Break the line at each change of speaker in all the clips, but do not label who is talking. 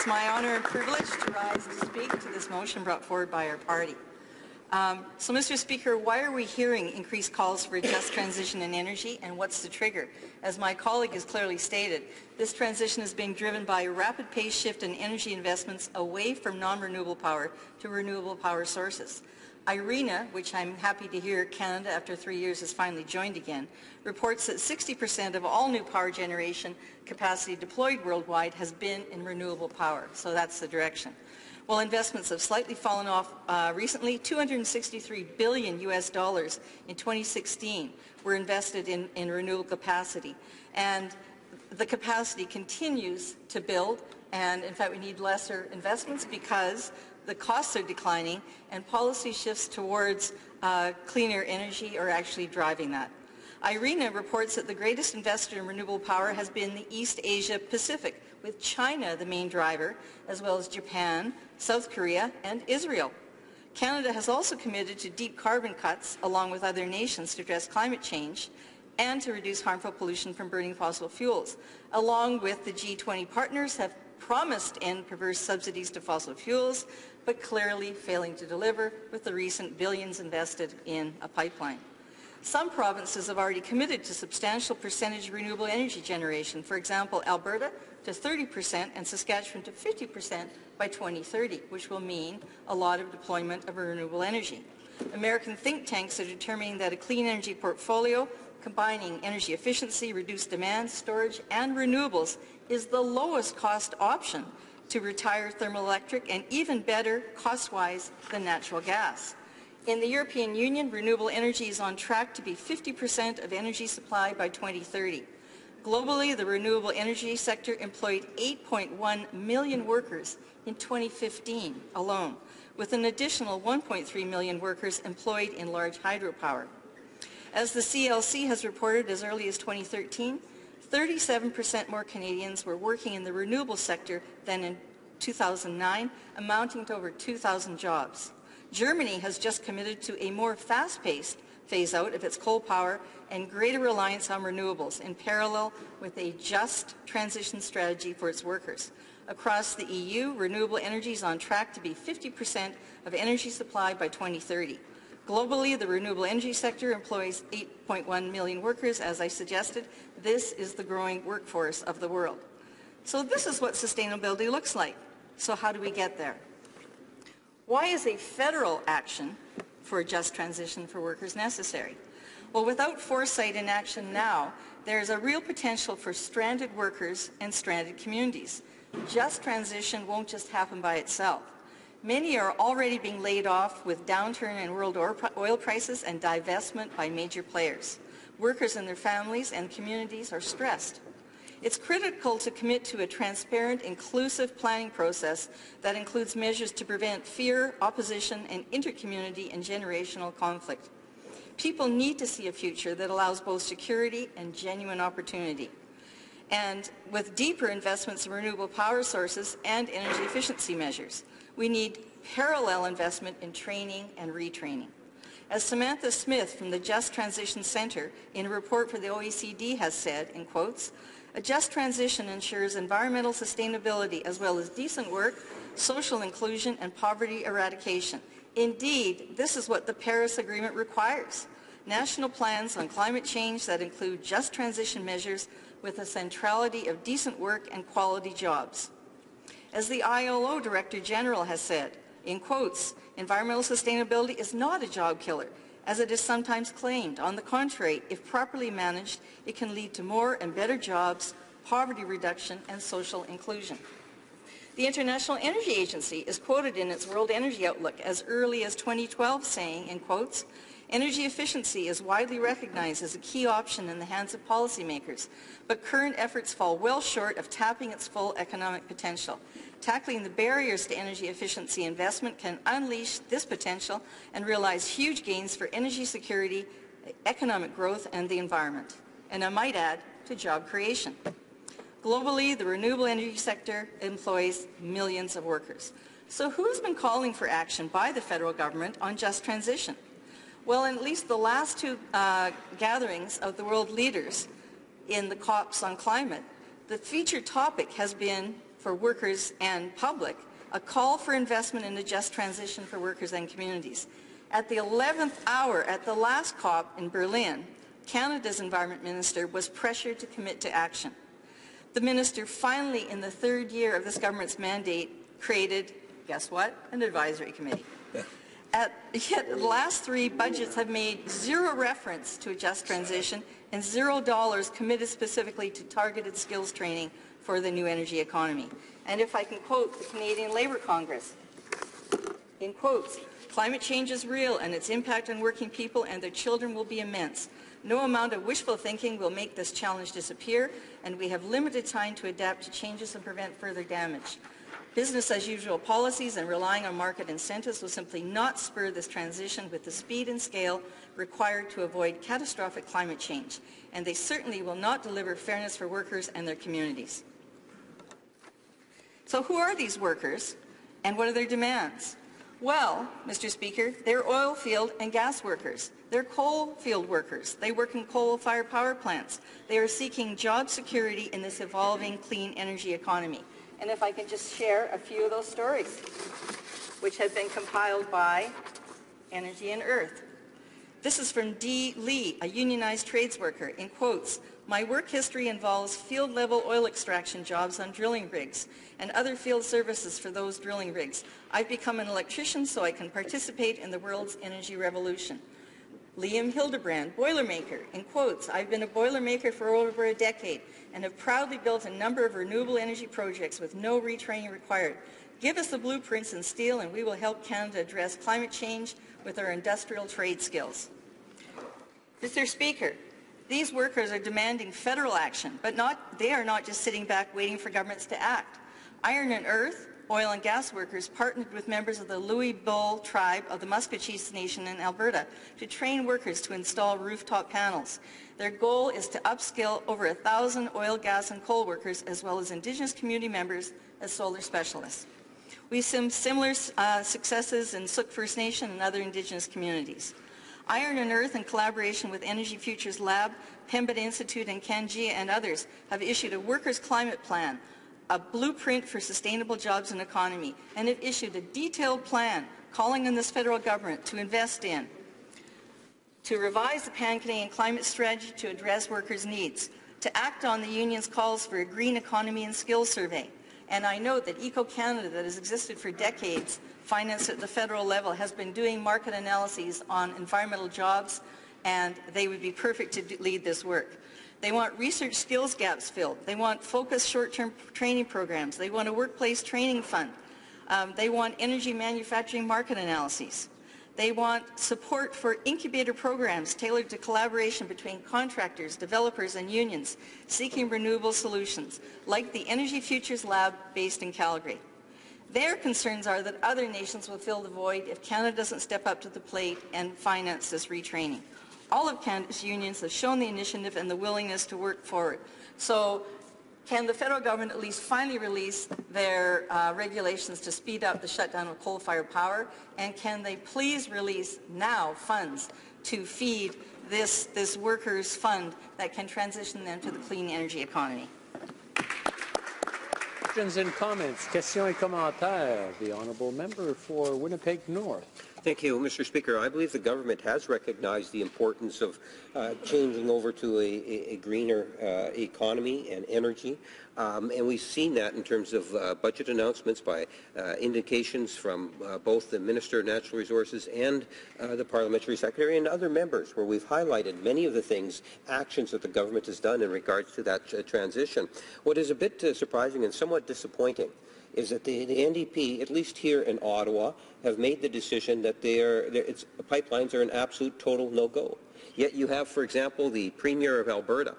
It's my honor and privilege to rise to speak to this motion brought forward by our party. Um, so, Mr. Speaker, why are we hearing increased calls for a just transition in energy, and what's the trigger? As my colleague has clearly stated, this transition is being driven by a rapid pace shift in energy investments away from non-renewable power to renewable power sources. IRENA, which I'm happy to hear Canada after three years has finally joined again, reports that 60% of all new power generation capacity deployed worldwide has been in renewable power. So that's the direction. While investments have slightly fallen off uh, recently, 263 billion US dollars in 2016 were invested in, in renewable capacity. And the capacity continues to build and in fact we need lesser investments because the costs are declining and policy shifts towards uh, cleaner energy are actually driving that. IRENA reports that the greatest investor in renewable power has been the East Asia Pacific, with China the main driver, as well as Japan, South Korea, and Israel. Canada has also committed to deep carbon cuts, along with other nations, to address climate change and to reduce harmful pollution from burning fossil fuels. Along with the G20 partners have promised end perverse subsidies to fossil fuels, but clearly failing to deliver with the recent billions invested in a pipeline. Some provinces have already committed to substantial percentage renewable energy generation. For example, Alberta to 30% and Saskatchewan to 50% by 2030, which will mean a lot of deployment of renewable energy. American think tanks are determining that a clean energy portfolio combining energy efficiency, reduced demand, storage, and renewables is the lowest cost option to retire thermoelectric and even better cost-wise than natural gas. In the European Union, renewable energy is on track to be 50% of energy supply by 2030. Globally, the renewable energy sector employed 8.1 million workers in 2015 alone, with an additional 1.3 million workers employed in large hydropower. As the CLC has reported as early as 2013, 37% more Canadians were working in the renewable sector than in 2009, amounting to over 2,000 jobs. Germany has just committed to a more fast-paced phase out of its coal power and greater reliance on renewables in parallel with a just transition strategy for its workers. Across the EU, renewable energy is on track to be 50% of energy supply by 2030. Globally, the renewable energy sector employs 8.1 million workers, as I suggested. This is the growing workforce of the world. So this is what sustainability looks like. So how do we get there? Why is a federal action for a just transition for workers necessary? Well, without foresight and action now, there's a real potential for stranded workers and stranded communities. Just transition won't just happen by itself. Many are already being laid off with downturn in world oil prices and divestment by major players. Workers and their families and communities are stressed. It's critical to commit to a transparent, inclusive planning process that includes measures to prevent fear, opposition, and intercommunity and generational conflict. People need to see a future that allows both security and genuine opportunity. And with deeper investments in renewable power sources and energy efficiency measures, we need parallel investment in training and retraining. As Samantha Smith from the Just Transition Center in a report for the OECD has said, in quotes, a just transition ensures environmental sustainability as well as decent work, social inclusion, and poverty eradication. Indeed, this is what the Paris Agreement requires. National plans on climate change that include just transition measures with a centrality of decent work and quality jobs. As the ILO Director General has said, in quotes, environmental sustainability is not a job killer as it is sometimes claimed. On the contrary, if properly managed, it can lead to more and better jobs, poverty reduction, and social inclusion. The International Energy Agency is quoted in its World Energy Outlook as early as 2012 saying, in quotes, Energy efficiency is widely recognized as a key option in the hands of policymakers, but current efforts fall well short of tapping its full economic potential. Tackling the barriers to energy efficiency investment can unleash this potential and realize huge gains for energy security, economic growth, and the environment. And I might add, to job creation. Globally, the renewable energy sector employs millions of workers. So who's been calling for action by the federal government on just transition? Well, in at least the last two uh, gatherings of the world leaders in the COPs on climate, the featured topic has been for workers and public, a call for investment in a just transition for workers and communities. At the 11th hour, at the last COP in Berlin, Canada's Environment Minister was pressured to commit to action. The minister finally, in the third year of this government's mandate, created, guess what, an advisory committee. At, yet the last three budgets have made zero reference to a just transition and zero dollars committed specifically to targeted skills training for the new energy economy. And if I can quote the Canadian Labour Congress, in quotes, climate change is real and its impact on working people and their children will be immense. No amount of wishful thinking will make this challenge disappear, and we have limited time to adapt to changes and prevent further damage. Business as usual policies and relying on market incentives will simply not spur this transition with the speed and scale required to avoid catastrophic climate change, and they certainly will not deliver fairness for workers and their communities. So who are these workers, and what are their demands? Well, Mr. Speaker, they're oil field and gas workers. They're coal field workers. They work in coal-fired power plants. They are seeking job security in this evolving clean energy economy. And if I can just share a few of those stories, which have been compiled by Energy and Earth. This is from Dee Lee, a unionized trades worker, in quotes, my work history involves field-level oil extraction jobs on drilling rigs and other field services for those drilling rigs. I've become an electrician so I can participate in the world's energy revolution. Lliam Hildebrand, Boilermaker, in quotes, I've been a Boilermaker for over a decade and have proudly built a number of renewable energy projects with no retraining required. Give us the blueprints in steel and we will help Canada address climate change with our industrial trade skills. Mr. Speaker, these workers are demanding federal action, but not, they are not just sitting back waiting for governments to act. Iron and Earth, oil and gas workers partnered with members of the Louis Bull tribe of the Maskwacis Nation in Alberta to train workers to install rooftop panels. Their goal is to upskill over thousand oil, gas and coal workers as well as Indigenous community members as solar specialists. We've seen similar uh, successes in T'Sou-ke First Nation and other Indigenous communities. Iron and Earth, in collaboration with Energy Futures Lab, Pembina Institute, and CanGEA and others, have issued a workers' climate plan, a blueprint for sustainable jobs and economy, and have issued a detailed plan calling on this federal government to invest in, to revise the Pan-Canadian climate strategy to address workers' needs, to act on the union's calls for a green economy and skills survey. And I note that Eco-Canada, that has existed for decades, financed at the federal level has been doing market analyses on environmental jobs, and they would be perfect to lead this work. They want research skills gaps filled. They want focused short-term training programs. They want a workplace training fund. Um, they want energy manufacturing market analyses. They want support for incubator programs tailored to collaboration between contractors, developers, and unions seeking renewable solutions, like the Energy Futures Lab based in Calgary. Their concerns are that other nations will fill the void if Canada doesn't step up to the plate and finance this retraining. All of Canada's unions have shown the initiative and the willingness to work forward. So can the federal government at least finally release their uh, regulations to speed up the shutdown of coal-fired power? And can they please release now funds to feed this, this workers' fund that can transition them to the clean energy economy?
Questions and comments. Questions et commentaires. The honourable member for Winnipeg North.
Thank you, Mr. Speaker. I believe the government has recognized the importance of uh, changing over to a, a, greener uh, economy and energy. Um, and we've seen that in terms of uh, budget announcements by uh, indications from uh, both the Minister of Natural Resources and uh, the Parliamentary Secretary and other members where we've highlighted many of the things, actions that the government has done in regards to that transition. What is a bit surprising and somewhat disappointing is that the, the NDP, at least here in Ottawa, have made the decision that they are, it's, pipelines are an absolute total no-go. Yet you have, for example, the Premier of Alberta,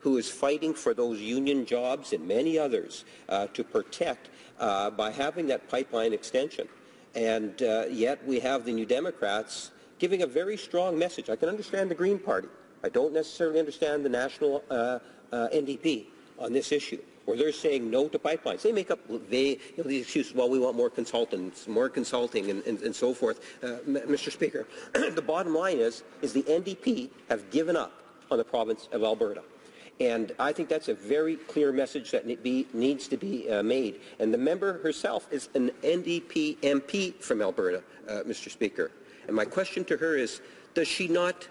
who is fighting for those union jobs and many others uh, to protect uh, by having that pipeline extension. And uh, yet we have the New Democrats giving a very strong message. I can understand the Green Party. I don't necessarily understand the national uh, uh, NDP on this issue where they're saying no to pipelines. They make up they, you know, these excuses, well, we want more consultants, more consulting, and, and, and so forth. Uh, Mr. Speaker, the bottom line is, is the NDP have given up on the province of Alberta. And I think that's a very clear message that be, needs to be uh, made. And the member herself is an NDP MP from Alberta, uh, Mr. Speaker. And my question to her is, does she not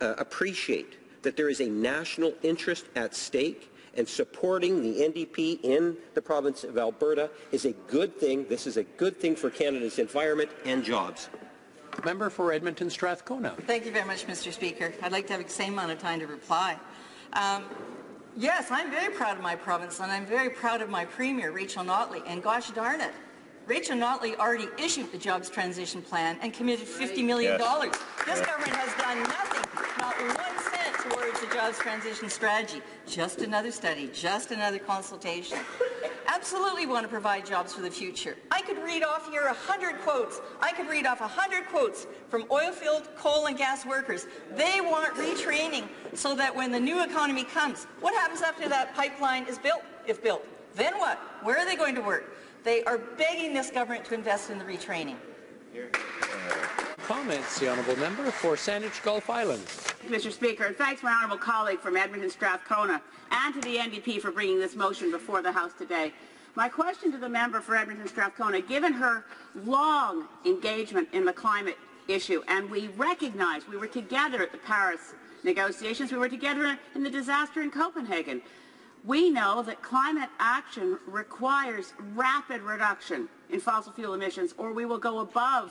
uh, appreciate that there is a national interest at stake and supporting the NDP in the province of Alberta is a good thing. This is a good thing for Canada's environment and jobs.
Member for Edmonton Strathcona.
Thank you very much, Mr. Speaker. I'd like to have the same amount of time to reply. Um, yes, I'm very proud of my province, and I'm very proud of my Premier, Rachel Notley, and gosh darn it, Rachel Notley already issued the Jobs Transition Plan and committed $50 million.
Yes.
This government has done nothing, not one the Jobs Transition Strategy. Just another study, just another consultation. Absolutely want to provide jobs for the future. I could read off here a hundred quotes. I could read off a hundred quotes from oil field, coal and gas workers. They want retraining so that when the new economy comes, what happens after that pipeline is built, if built? Then what? Where are they going to work? They are begging this government to invest in the retraining.
Comments, the honourable member for Saanich Gulf Islands.
Mr. Speaker, and thanks my honourable colleague from Edmonton Strathcona and to the NDP for bringing this motion before the House today. My question to the member for Edmonton Strathcona, given her long engagement in the climate issue, and we recognize we were together at the Paris negotiations, we were together in the disaster in Copenhagen. We know that climate action requires rapid reduction in fossil fuel emissions or we will go above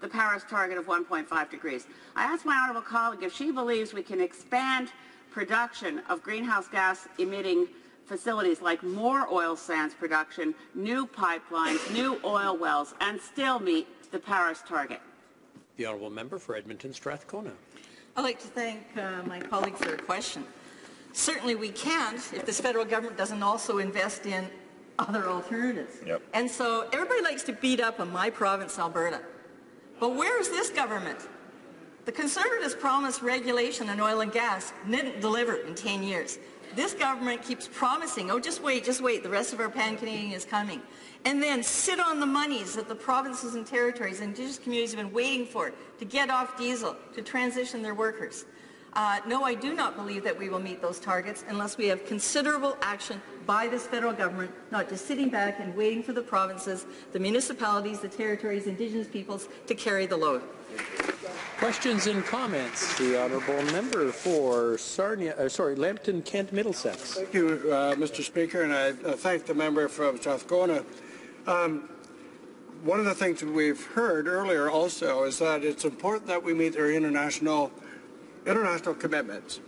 the Paris target of 1.5 degrees. I asked my honourable colleague if she believes we can expand production of greenhouse gas emitting facilities like more oil sands production, new pipelines, new oil wells, and still meet the Paris target.
The honourable member for Edmonton Strathcona.
I'd like to thank uh, my colleague for a question. Certainly we can't if this federal government doesn't also invest in other alternatives.
Yep.
And so everybody likes to beat up on my province, Alberta. But where is this government? The Conservatives promised regulation on oil and gas, didn't deliver in 10 years. This government keeps promising, oh, just wait, just wait, the rest of our pan-Canadian is coming. And then sit on the monies that the provinces and territories and Indigenous communities have been waiting for to get off diesel, to transition their workers. Uh, no, I do not believe that we will meet those targets unless we have considerable action by this federal government, not just sitting back and waiting for the provinces, the municipalities, the territories, Indigenous peoples to carry the load.
Questions and comments. The honourable member for Sarnia, uh, sorry, Lambton, Kent, Middlesex.
Thank you, uh, Mr. Speaker, and I uh, thank the member from Strathcona. Um, one of the things that we've heard earlier also is that it's important that we meet our international international commitments.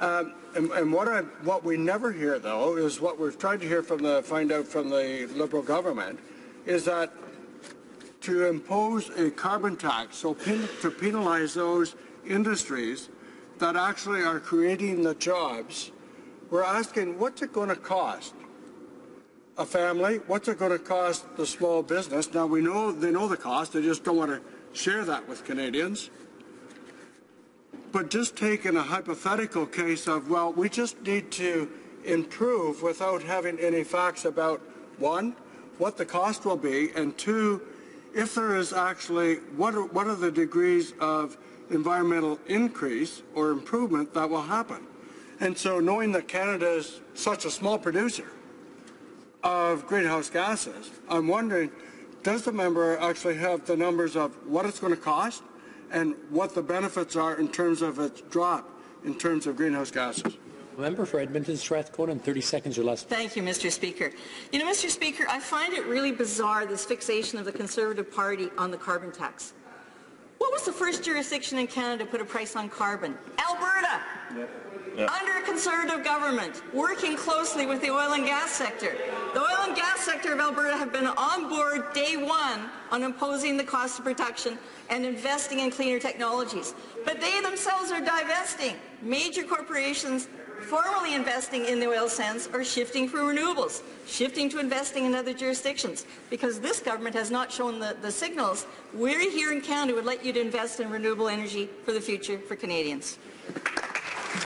Um, and, and what I what we never hear though is what we've tried to hear from the find out from the Liberal government is that to impose a carbon tax, so pen, to penalize those industries that actually are creating the jobs, we're asking what's it going to cost a family? What's it going to cost the small business? Now we know they know the cost; they just don't want to share that with Canadians. But just taking a hypothetical case of well, we just need to improve without having any facts about one, what the cost will be, and two, if there is actually, what are, what are the degrees of environmental increase or improvement that will happen? And so knowing that Canada is such a small producer of greenhouse gases, I'm wondering, does the member actually have the numbers of what it's going to cost and what the benefits are in terms of its drop in terms of greenhouse gases?
Member for Edmonton Strathcona in 30 seconds or less.
Thank you, Mr. Speaker. You know, Mr. Speaker, I find it really bizarre, this fixation of the Conservative Party on the carbon tax. What was the first jurisdiction in Canada to put a price on carbon? Alberta. Under a Conservative government, working closely with the oil and gas sector. The oil and gas sector of Alberta have been on board day one on imposing the cost of production and investing in cleaner technologies. But they themselves are divesting. Major corporations formerly investing in the oil sands are shifting from renewables, shifting to investing in other jurisdictions. Because this government has not shown the, the signals, we here in Canada would like you to invest in renewable energy for the future for Canadians.